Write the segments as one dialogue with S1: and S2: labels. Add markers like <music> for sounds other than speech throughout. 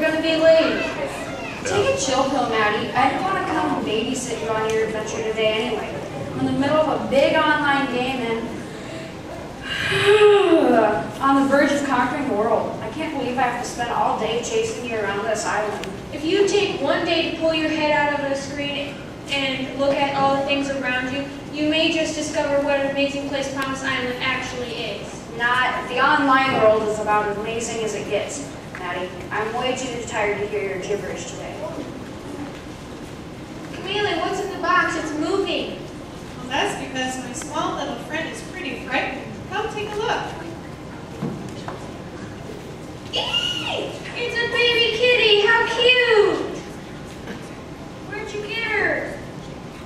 S1: You're gonna be late.
S2: Take a chill pill, Maddie. I didn't want to come and babysit you on your adventure today anyway. I'm in the middle of a big online game and <sighs> on the verge of conquering the world. I can't believe I have to spend all day chasing you around this island.
S1: If you take one day to pull your head out of the screen and look at all the things around you, you may just discover what an amazing place Promise Island actually is.
S2: Not, the online world is about as amazing as it gets. Maddie. I'm way too tired to hear your gibberish today.
S1: Camille, what's in the box? It's moving.
S3: Well, that's because my small little friend is pretty frightened. Come take a look.
S1: Eee! It's a baby kitty. How cute! Where'd you get her?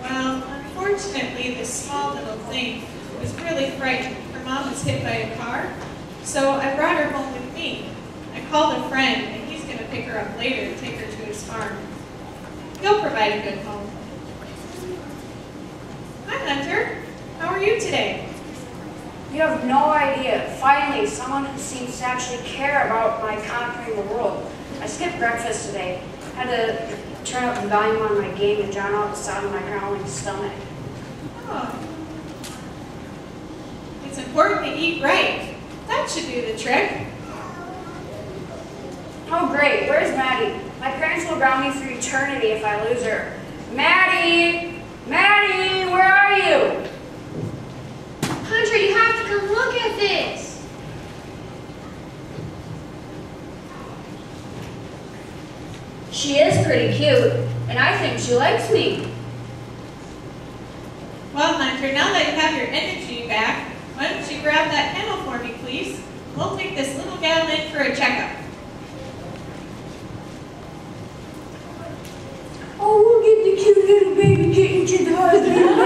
S3: Well, unfortunately, this small little thing was really frightened. Her mom was hit by a car, so I brought her home with me. I called a friend, and he's going to pick her up later and take her to his farm. He'll provide a good home. Hi, Hunter. How are you today?
S2: You have no idea. Finally, someone who seems to actually care about my conquering the world. I skipped breakfast today. Had to turn up the volume on my game and drown out the sound of my growling stomach.
S3: Oh. It's important to eat right. That should do the trick
S2: great. Where's Maddie? My parents will ground me for eternity if I lose her. Maddie! Maddie, where are you?
S1: Hunter, you have to come look at this.
S2: She is pretty cute, and I think she likes me.
S3: Well, Hunter, now that you have your energy back, why don't you grab that kennel for me, please? We'll take this little gal in for a checkup.
S2: entidade.